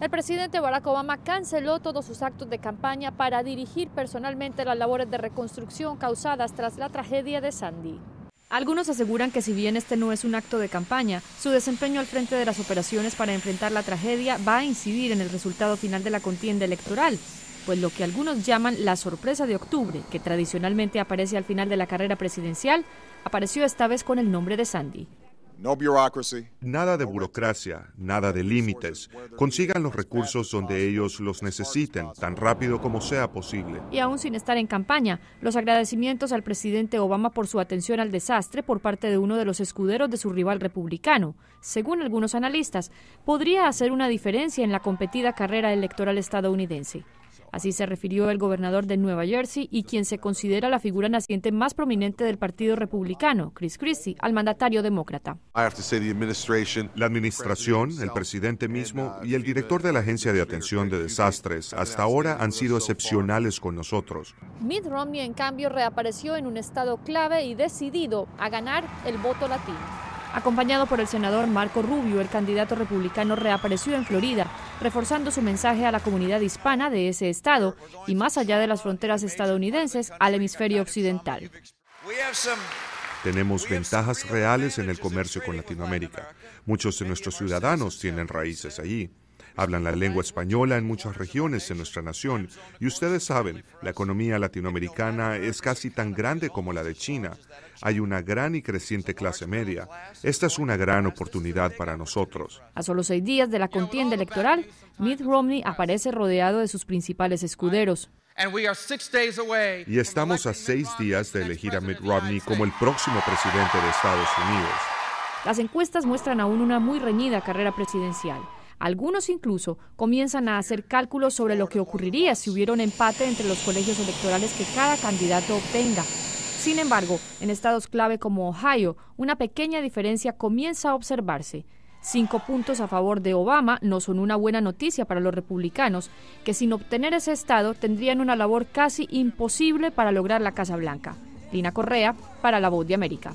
El presidente Barack Obama canceló todos sus actos de campaña para dirigir personalmente las labores de reconstrucción causadas tras la tragedia de Sandy. Algunos aseguran que si bien este no es un acto de campaña, su desempeño al frente de las operaciones para enfrentar la tragedia va a incidir en el resultado final de la contienda electoral, pues lo que algunos llaman la sorpresa de octubre, que tradicionalmente aparece al final de la carrera presidencial, apareció esta vez con el nombre de Sandy. Nada de burocracia, nada de límites. Consigan los recursos donde ellos los necesiten, tan rápido como sea posible. Y aún sin estar en campaña, los agradecimientos al presidente Obama por su atención al desastre por parte de uno de los escuderos de su rival republicano, según algunos analistas, podría hacer una diferencia en la competida carrera electoral estadounidense. Así se refirió el gobernador de Nueva Jersey y quien se considera la figura naciente más prominente del Partido Republicano, Chris Christie, al mandatario demócrata. La administración, el presidente mismo y el director de la Agencia de Atención de Desastres hasta ahora han sido excepcionales con nosotros. Mitt Romney, en cambio, reapareció en un estado clave y decidido a ganar el voto latino. Acompañado por el senador Marco Rubio, el candidato republicano reapareció en Florida, reforzando su mensaje a la comunidad hispana de ese estado y más allá de las fronteras estadounidenses al hemisferio occidental. Tenemos ventajas reales en el comercio con Latinoamérica. Muchos de nuestros ciudadanos tienen raíces allí. Hablan la lengua española en muchas regiones de nuestra nación y ustedes saben, la economía latinoamericana es casi tan grande como la de China. Hay una gran y creciente clase media. Esta es una gran oportunidad para nosotros. A solo seis días de la contienda electoral, Mitt Romney aparece rodeado de sus principales escuderos. Y estamos a seis días de elegir a Mitt Romney como el próximo presidente de Estados Unidos. Las encuestas muestran aún una muy reñida carrera presidencial. Algunos incluso comienzan a hacer cálculos sobre lo que ocurriría si hubiera un empate entre los colegios electorales que cada candidato obtenga. Sin embargo, en estados clave como Ohio, una pequeña diferencia comienza a observarse. Cinco puntos a favor de Obama no son una buena noticia para los republicanos, que sin obtener ese estado tendrían una labor casi imposible para lograr la Casa Blanca. Lina Correa, para La Voz de América.